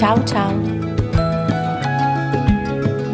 Ciao ciao!